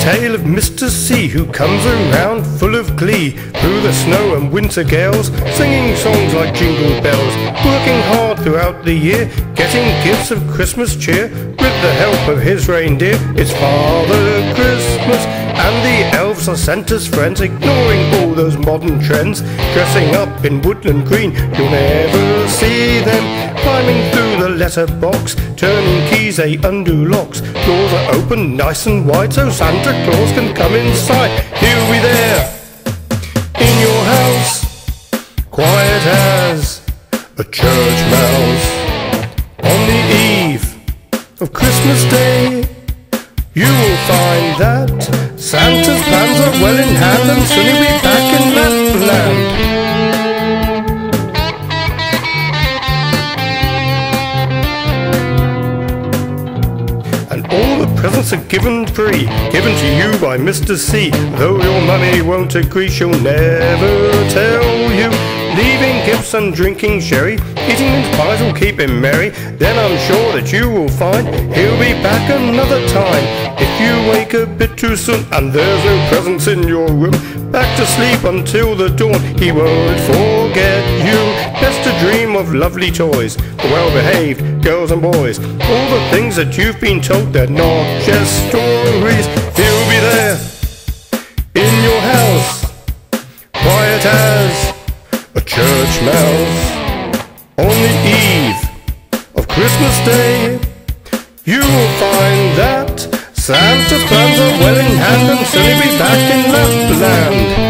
Mr. C, who comes around full of glee through the snow and winter gales, singing songs like jingle bells, working hard throughout the year, getting gifts of Christmas cheer with the help of his reindeer. It's Father Christmas, and the elves are Santa's friends, ignoring all those modern trends, dressing up in woodland green. You'll never see them climbing through letterbox, turning keys, they undo locks. Doors are open nice and wide so Santa Claus can come inside. He'll be there in your house, quiet as a church mouse. On the eve of Christmas Day, you will find that Santa's plans are well in hand and soon he'll be back in Lapland. And all the presents are given free, given to you by Mr. C. Though your mummy won't agree, she'll never tell you. Leaving gifts and drinking sherry, eating mince pies will keep him merry. Then I'm sure that you will find he'll be back another time. If you wake a bit too soon and there's no presents in your room, back to sleep until the dawn. He won't forget you. Best to dream of lovely toys, the well-behaved girls and boys. All the things that you've been told, they're not just stories. He'll be there in your house, quiet as a church mouse. On the eve of Christmas Day, you will find that Santa's plans are well in hand and soon he'll be back in Lapland.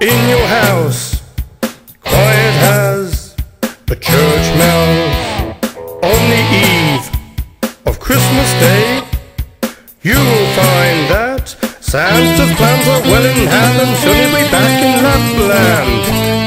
In your house, quiet as a church mouse. On the eve of Christmas Day, you will find that Santa's plans are well in hand and soon he'll be back in Lapland.